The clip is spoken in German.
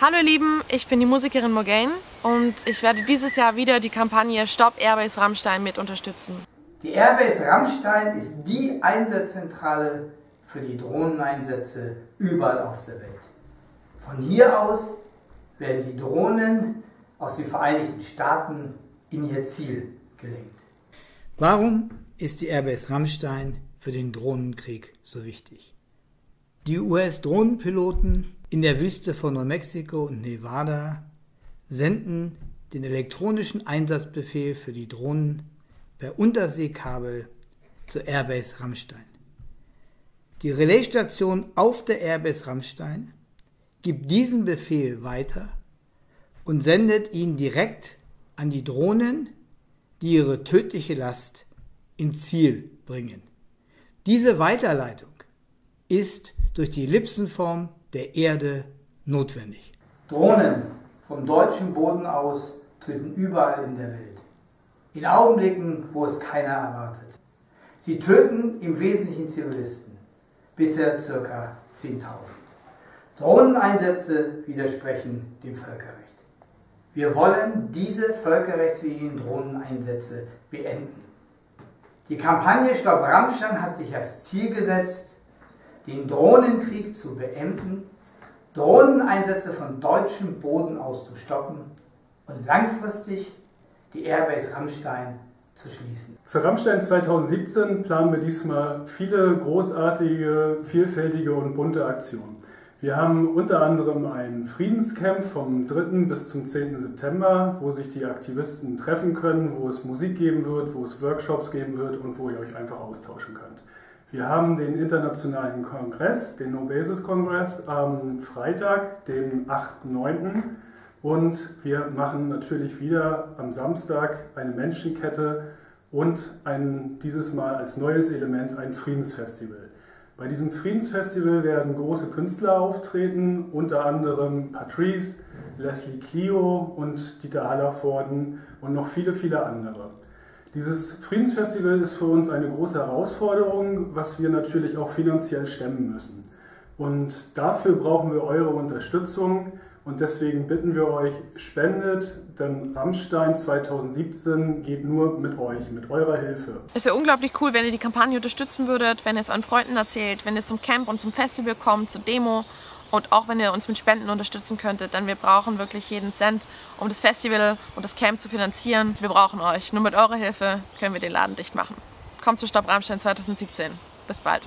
Hallo ihr Lieben, ich bin die Musikerin Morgane und ich werde dieses Jahr wieder die Kampagne Stopp Airbase Rammstein mit unterstützen. Die Airbase Rammstein ist die Einsatzzentrale für die Drohneneinsätze überall auf der Welt. Von hier aus werden die Drohnen aus den Vereinigten Staaten in ihr Ziel gelenkt. Warum ist die Airbase Rammstein für den Drohnenkrieg so wichtig? Die US-Drohnenpiloten in der Wüste von New Mexico und Nevada senden den elektronischen Einsatzbefehl für die Drohnen per Unterseekabel zur Airbase Rammstein. Die Relaisstation auf der Airbase Rammstein gibt diesen Befehl weiter und sendet ihn direkt an die Drohnen, die ihre tödliche Last ins Ziel bringen. Diese Weiterleitung ist durch die Ellipsenform der Erde notwendig. Drohnen vom deutschen Boden aus töten überall in der Welt. In Augenblicken, wo es keiner erwartet. Sie töten im Wesentlichen Zivilisten, bisher ca. 10.000. Drohneneinsätze widersprechen dem Völkerrecht. Wir wollen diese völkerrechtswidrigen Drohneneinsätze beenden. Die Kampagne Stopp Rammstein hat sich als Ziel gesetzt, den Drohnenkrieg zu beenden, Drohneneinsätze von deutschem Boden aus zu stoppen und langfristig die Airbase Rammstein zu schließen. Für Rammstein 2017 planen wir diesmal viele großartige, vielfältige und bunte Aktionen. Wir haben unter anderem ein Friedenscamp vom 3. bis zum 10. September, wo sich die Aktivisten treffen können, wo es Musik geben wird, wo es Workshops geben wird und wo ihr euch einfach austauschen könnt. Wir haben den internationalen Kongress, den No Basis Kongress, am Freitag, den 8.9. Und wir machen natürlich wieder am Samstag eine Menschenkette und ein, dieses Mal als neues Element ein Friedensfestival. Bei diesem Friedensfestival werden große Künstler auftreten, unter anderem Patrice, Leslie Clio und Dieter Hallervorden und noch viele, viele andere. Dieses Friedensfestival ist für uns eine große Herausforderung, was wir natürlich auch finanziell stemmen müssen. Und dafür brauchen wir eure Unterstützung. Und deswegen bitten wir euch, spendet, denn Rammstein 2017 geht nur mit euch, mit eurer Hilfe. Es wäre unglaublich cool, wenn ihr die Kampagne unterstützen würdet, wenn ihr es euren Freunden erzählt, wenn ihr zum Camp und zum Festival kommt, zur Demo und auch wenn ihr uns mit Spenden unterstützen könntet, denn wir brauchen wirklich jeden Cent, um das Festival und das Camp zu finanzieren. Wir brauchen euch. Nur mit eurer Hilfe können wir den Laden dicht machen. Kommt zu Stopp Rammstein 2017. Bis bald.